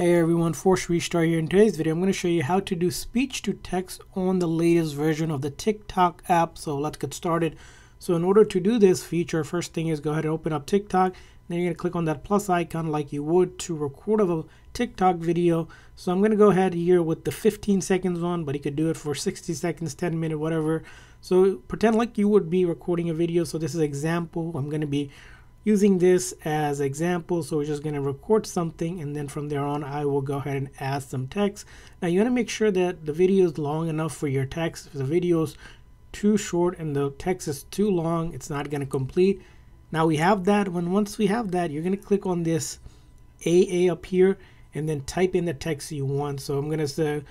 Hey everyone, Force Restart here. In today's video, I'm going to show you how to do speech to text on the latest version of the TikTok app. So let's get started. So in order to do this feature, first thing is go ahead and open up TikTok. Then you're going to click on that plus icon like you would to record a TikTok video. So I'm going to go ahead here with the 15 seconds one, but you could do it for 60 seconds, 10 minute, whatever. So pretend like you would be recording a video. So this is example. I'm going to be using this as example so we're just going to record something and then from there on I will go ahead and add some text. Now you want to make sure that the video is long enough for your text. If the video is too short and the text is too long it's not going to complete. Now we have that. When once we have that you're going to click on this AA up here and then type in the text you want. So I'm going to say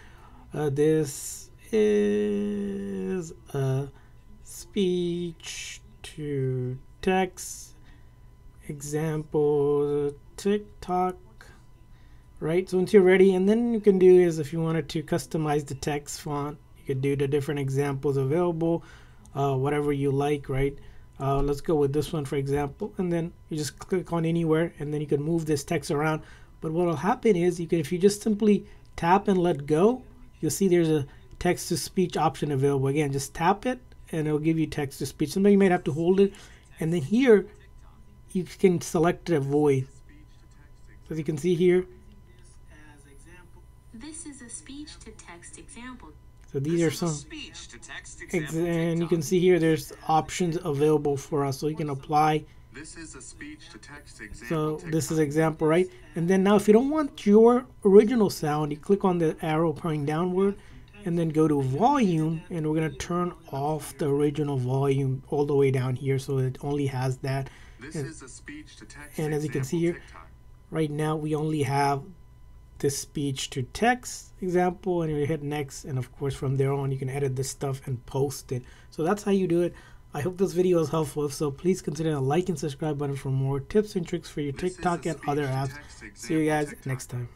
uh, this is a speech to text example TikTok right? So once you're ready and then you can do is if you wanted to customize the text font you could do the different examples available uh, whatever you like right? Uh, let's go with this one for example and then you just click on anywhere and then you can move this text around. But what will happen is you can if you just simply tap and let go you'll see there's a text to speech option available. Again just tap it and it'll give you text to speech sometimes you might have to hold it and then here you can select a voice. As you can see here. This is a speech to text example. So these are some, and you can see here there's options available for us. So you can apply. This is a speech to text So this is example, right? And then now if you don't want your original sound, you click on the arrow pointing downward and then go to volume and we're going to turn off the original volume all the way down here so it only has that. This and, is a speech to text and as you can see here TikTok. right now we only have this speech to text example and you hit next and of course from there on you can edit this stuff and post it. So that's how you do it. I hope this video was helpful. If so please consider a like and subscribe button for more tips and tricks for your This tiktok and other apps. see you guys TikTok. next time